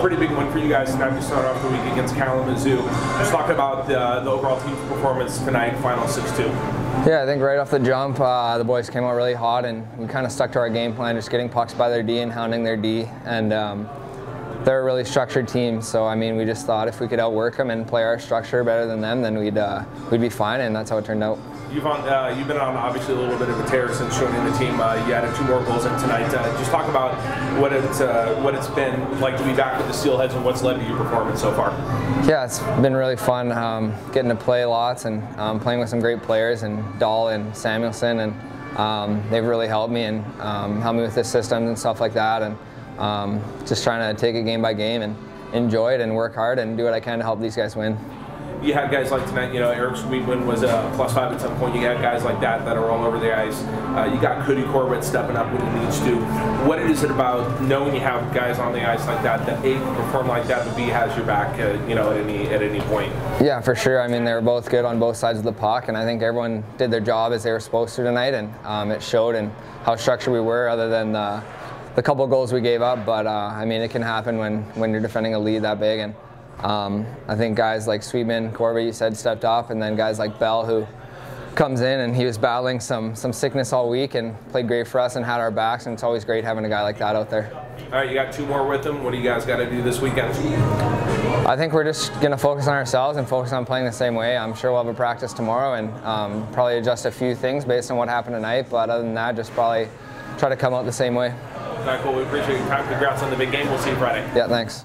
Pretty big win for you guys tonight to start off the week against Kalamazoo. Just talk about the, the overall team's performance tonight, final 6-2. Yeah, I think right off the jump, uh, the boys came out really hot, and we kind of stuck to our game plan, just getting pucks by their D and hounding their D. And um, they're a really structured team, so I mean, we just thought if we could outwork them and play our structure better than them, then we'd uh, we'd be fine, and that's how it turned out. You've on, uh, you've been on obviously a little bit of a tear since joining the team. Uh, you added two more goals in tonight. Uh, just talk about what it uh, what it's been like to be back with the Steelheads and what's led to your performance so far. Yeah, it's been really fun um, getting to play lots and um, playing with some great players and Dahl and Samuelson and um, they've really helped me and um, helped me with the systems and stuff like that and um, just trying to take it game by game and enjoy it and work hard and do what I can to help these guys win you had guys like tonight, you know, Eric Sweetman was a plus five at some point. You had guys like that that are all over the ice. Uh, you got Cody Corbett stepping up when he needs to. What is it about knowing you have guys on the ice like that that A can perform like that, but B has your back, uh, you know, at any at any point? Yeah, for sure. I mean, they were both good on both sides of the puck, and I think everyone did their job as they were supposed to tonight, and um, it showed in how structured we were, other than the, the couple goals we gave up. But uh, I mean, it can happen when when you're defending a lead that big and. Um, I think guys like Sweetman, Corby, you said, stepped up, and then guys like Bell, who comes in and he was battling some some sickness all week and played great for us and had our backs, and it's always great having a guy like that out there. All right, you got two more with him. What do you guys got to do this weekend? I think we're just going to focus on ourselves and focus on playing the same way. I'm sure we'll have a practice tomorrow and um, probably adjust a few things based on what happened tonight, but other than that, just probably try to come out the same way. Cool. We appreciate your time. Congrats on the big game. We'll see you Friday. Yeah, thanks.